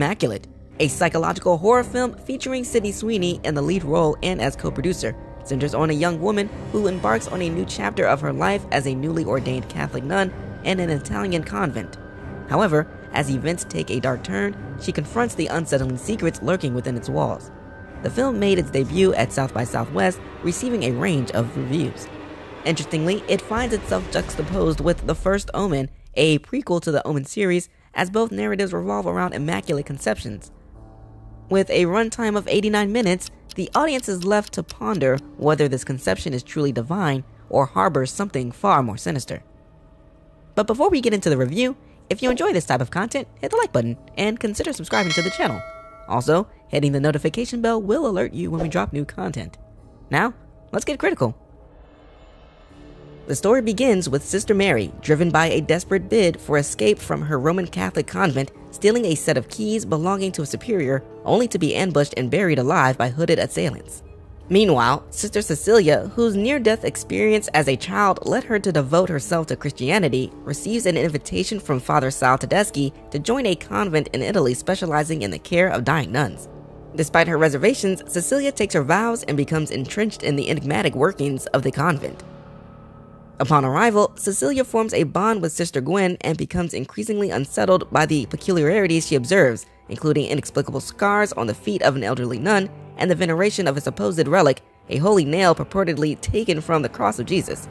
Immaculate, a psychological horror film featuring Sydney Sweeney in the lead role and as co producer, centers on a young woman who embarks on a new chapter of her life as a newly ordained Catholic nun in an Italian convent. However, as events take a dark turn, she confronts the unsettling secrets lurking within its walls. The film made its debut at South by Southwest, receiving a range of reviews. Interestingly, it finds itself juxtaposed with The First Omen, a prequel to the Omen series, as both narratives revolve around immaculate conceptions. With a runtime of 89 minutes, the audience is left to ponder whether this conception is truly divine or harbors something far more sinister. But before we get into the review, if you enjoy this type of content, hit the like button and consider subscribing to the channel. Also, hitting the notification bell will alert you when we drop new content. Now, let's get critical. The story begins with Sister Mary, driven by a desperate bid for escape from her Roman Catholic convent, stealing a set of keys belonging to a superior, only to be ambushed and buried alive by hooded assailants. Meanwhile, Sister Cecilia, whose near death experience as a child led her to devote herself to Christianity, receives an invitation from Father Sal Tedeschi to join a convent in Italy specializing in the care of dying nuns. Despite her reservations, Cecilia takes her vows and becomes entrenched in the enigmatic workings of the convent. Upon arrival, Cecilia forms a bond with Sister Gwen and becomes increasingly unsettled by the peculiarities she observes, including inexplicable scars on the feet of an elderly nun and the veneration of a supposed relic, a holy nail purportedly taken from the cross of Jesus.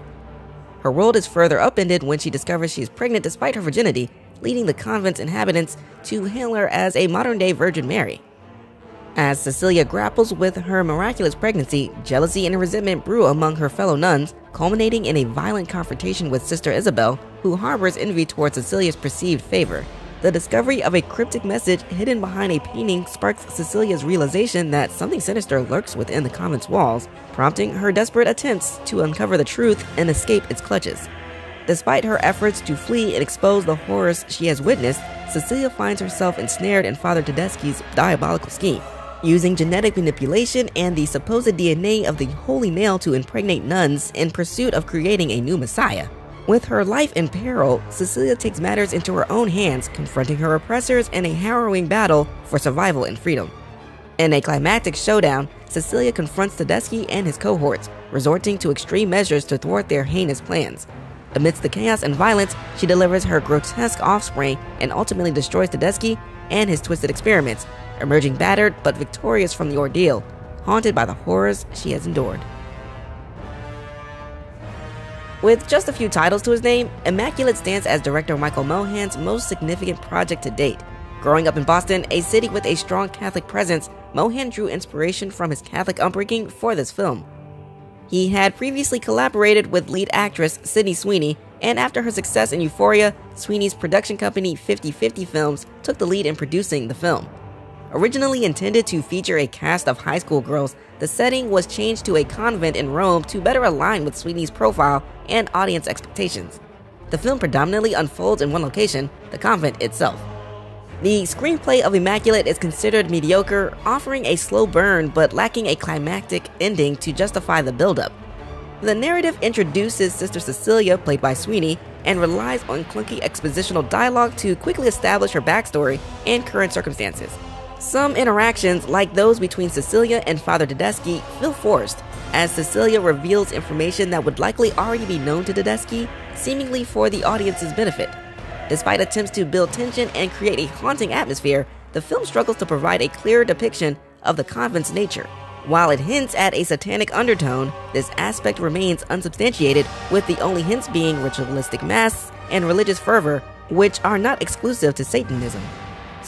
Her world is further upended when she discovers she is pregnant despite her virginity, leading the convent's inhabitants to hail her as a modern day Virgin Mary. As Cecilia grapples with her miraculous pregnancy, jealousy and resentment brew among her fellow nuns, culminating in a violent confrontation with Sister Isabel, who harbors envy towards Cecilia's perceived favor. The discovery of a cryptic message hidden behind a painting sparks Cecilia's realization that something sinister lurks within the convent's walls, prompting her desperate attempts to uncover the truth and escape its clutches. Despite her efforts to flee and expose the horrors she has witnessed, Cecilia finds herself ensnared in Father Tedeschi's diabolical scheme. Using genetic manipulation and the supposed DNA of the Holy Nail to impregnate nuns in pursuit of creating a new Messiah. With her life in peril, Cecilia takes matters into her own hands, confronting her oppressors in a harrowing battle for survival and freedom. In a climactic showdown, Cecilia confronts Tedeschi and his cohorts, resorting to extreme measures to thwart their heinous plans. Amidst the chaos and violence, she delivers her grotesque offspring and ultimately destroys Tedeschi and his twisted experiments, emerging battered but victorious from the ordeal, haunted by the horrors she has endured. With just a few titles to his name, Immaculate stands as director Michael Mohan's most significant project to date. Growing up in Boston, a city with a strong Catholic presence, Mohan drew inspiration from his Catholic upbringing for this film. He had previously collaborated with lead actress Sydney Sweeney, and after her success in Euphoria, Sweeney's production company 50/50 Films took the lead in producing the film. Originally intended to feature a cast of high school girls, the setting was changed to a convent in Rome to better align with Sweeney's profile and audience expectations. The film predominantly unfolds in one location, the convent itself. The screenplay of Immaculate is considered mediocre, offering a slow burn but lacking a climactic ending to justify the buildup. The narrative introduces Sister Cecilia, played by Sweeney, and relies on clunky expositional dialogue to quickly establish her backstory and current circumstances. Some interactions, like those between Cecilia and Father Tedeschi, feel forced, as Cecilia reveals information that would likely already be known to Tedeschi, seemingly for the audience's benefit. Despite attempts to build tension and create a haunting atmosphere, the film struggles to provide a clear depiction of the convent's nature. While it hints at a satanic undertone, this aspect remains unsubstantiated, with the only hints being ritualistic masks and religious fervor, which are not exclusive to Satanism.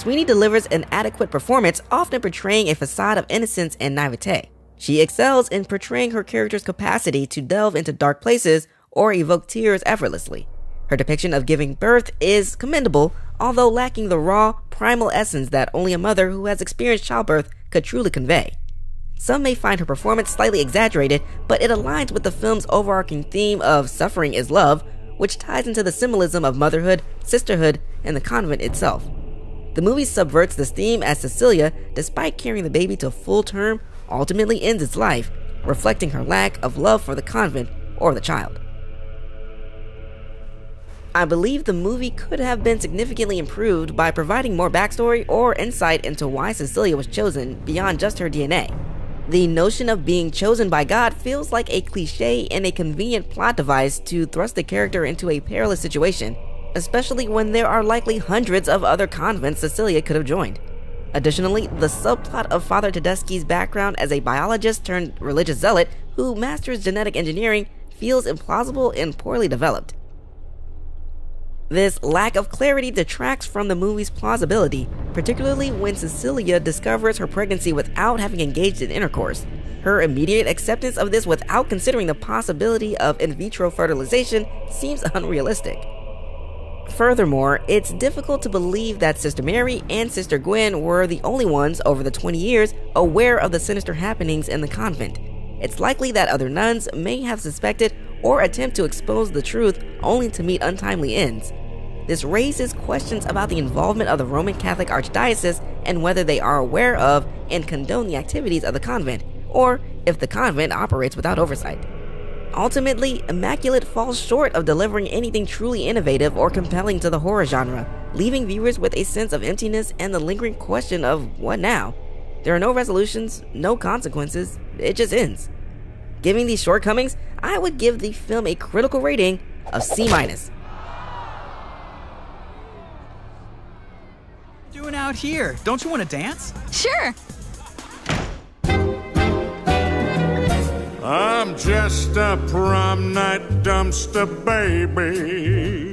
Sweeney delivers an adequate performance, often portraying a facade of innocence and naivete. She excels in portraying her character's capacity to delve into dark places or evoke tears effortlessly. Her depiction of giving birth is commendable, although lacking the raw, primal essence that only a mother who has experienced childbirth could truly convey. Some may find her performance slightly exaggerated, but it aligns with the film's overarching theme of suffering is love, which ties into the symbolism of motherhood, sisterhood, and the convent itself. The movie subverts this theme as Cecilia, despite carrying the baby to full term, ultimately ends its life, reflecting her lack of love for the convent or the child. I believe the movie could have been significantly improved by providing more backstory or insight into why Cecilia was chosen beyond just her DNA. The notion of being chosen by God feels like a cliche and a convenient plot device to thrust the character into a perilous situation, especially when there are likely hundreds of other convents Cecilia could have joined. Additionally, the subplot of Father Tedeschi's background as a biologist turned religious zealot who masters genetic engineering feels implausible and poorly developed. This lack of clarity detracts from the movie's plausibility, particularly when Cecilia discovers her pregnancy without having engaged in intercourse. Her immediate acceptance of this without considering the possibility of in vitro fertilization seems unrealistic. Furthermore, it's difficult to believe that Sister Mary and Sister Gwen were the only ones over the 20 years aware of the sinister happenings in the convent. It's likely that other nuns may have suspected or attempt to expose the truth only to meet untimely ends. This raises questions about the involvement of the Roman Catholic Archdiocese and whether they are aware of and condone the activities of the convent, or if the convent operates without oversight. Ultimately, Immaculate falls short of delivering anything truly innovative or compelling to the horror genre, leaving viewers with a sense of emptiness and the lingering question of what now? There are no resolutions, no consequences, it just ends. Given these shortcomings, I would give the film a critical rating of C minus. doing out here? Don't you want to dance? Sure. I'm just a prom night dumpster baby.